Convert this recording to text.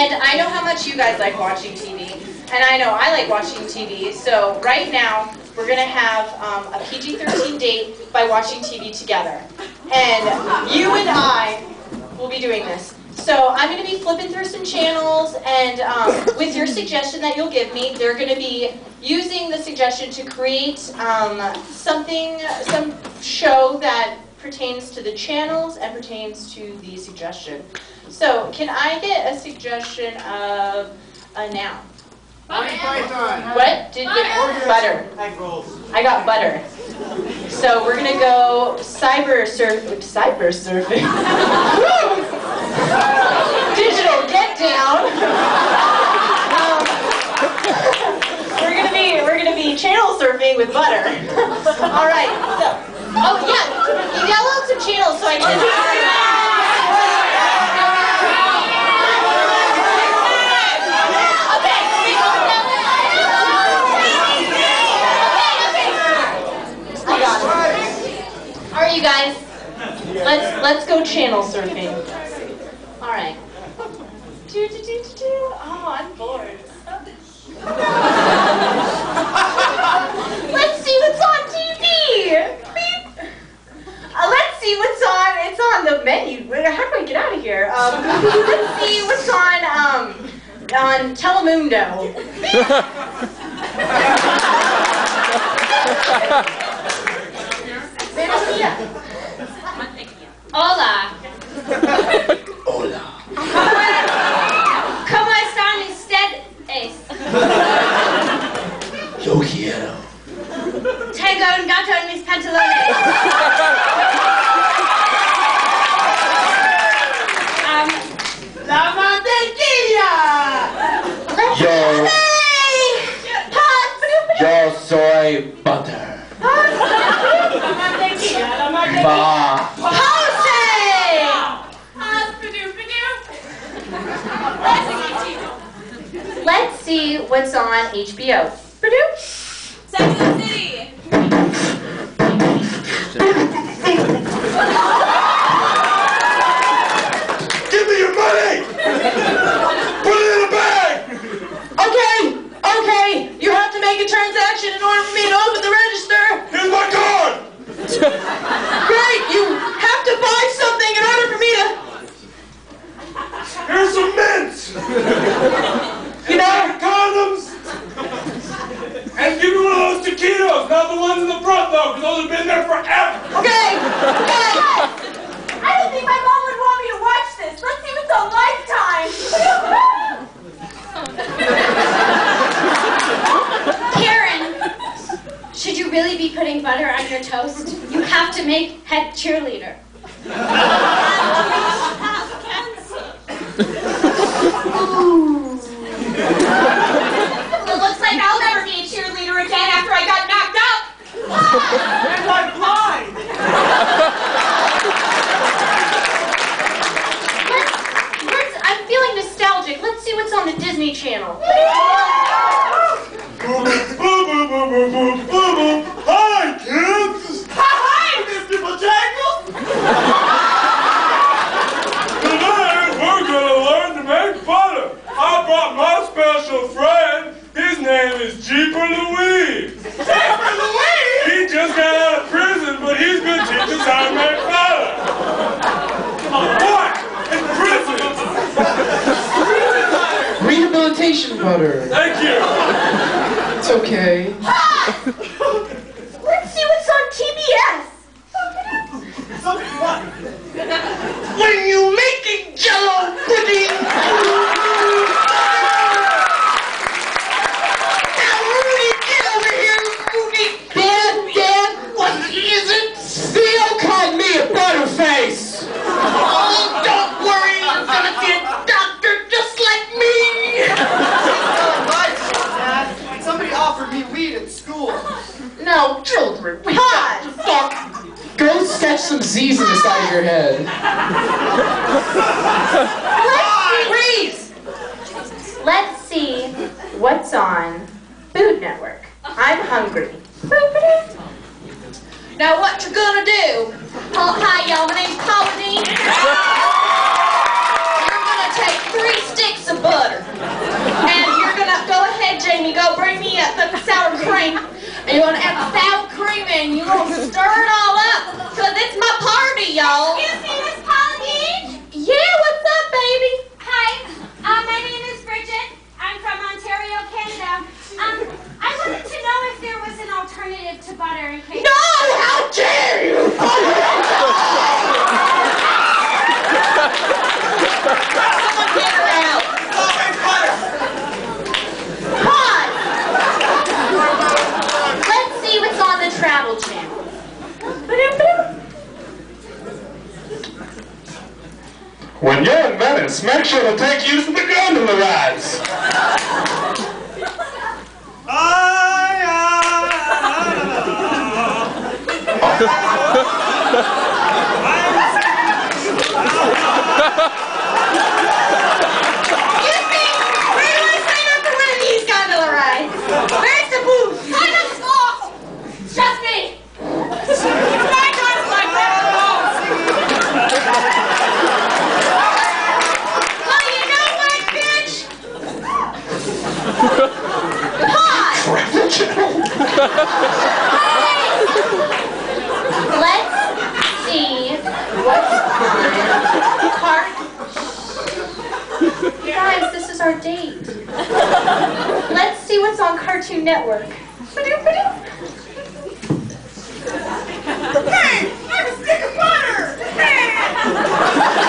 And I know how much you guys like watching TV, and I know I like watching TV. So right now, we're gonna have um, a PG-13 date by watching TV together. And you and I will be doing this. So I'm going to be flipping through some channels, and um, with your suggestion that you'll give me, they're going to be using the suggestion to create um, something, some show that pertains to the channels and pertains to the suggestion. So can I get a suggestion of a noun? Monty Python. What did you get? butter? Egg rolls. I got butter. So we're gonna go cyber surf, cyber surfing. Digital get down. Um, we're gonna be we're gonna be channel surfing with butter. All right. So, oh yeah, you download some channels so I can. Oh, I got. All right, you guys. Let's let's go channel surfing. All right. Do, do, do, do, do. Oh, I'm bored. let's see what's on TV. Beep. Uh, let's see what's on. It's on the menu. Wait, How do I get out of here? Um, let's see what's on um, on Telemundo. Buenos días. Hola. Hola. Let's see what's on HBO. Badoo. Sex and the City. Give me your money! Put it in a bag! Okay, okay. You have to make a transaction in order for me to open the register. Here's my card! Great. You have to buy something in order for me to. Here's some mints! You know. Condoms! And give me one of those taquitos, not the ones in the front though, because those have been there forever! Okay. Okay. I don't think my mom would want me to watch this. Let's see what's on Lifetime. Karen, should you really be putting butter on your toast? You have to make head cheerleader. It looks like I'll never be a cheerleader again after I got knocked up. And I'm blind. Let's, let's, I'm feeling nostalgic. Let's see what's on the Disney Channel. Boom, boom, boom, boom, boom, boom, boom, boom. Hi, kids! Hi, Mr. Bojangles. Today, we're gonna learn to make butter. I brought my special friend. His name is Jeeper Louise. Jeepers Louise. He just got out of prison, but he's gonna teach us how to make butter. What? In prison? Butter. Thank you. It's okay. Let's see what's on TBS. Something what? When you making jello pudding. Now, Rudy, get over here, Rudy. Dad, Dad, what is it? Theo called me a butterface. Oh, don't worry, I'm gonna see a doctor just like me. Dad, somebody offered me weed at school. Now, children, we got to fuck. Go sketch some Z's in the side of your head. Let's see. Let's see what's on Food Network. I'm hungry. Now what you gonna do? Oh, hi y'all, my name's Pauline. cream, and you're gonna add sour cream in, you're gonna stir it all up, cause it's my party, y'all. When you're in Venice, make sure to take use of the gondola rides. oh. Let's see what card. Guys, this is our date. Let's see what's on Cartoon Network. Hey, I'm a stick of butter. Hey.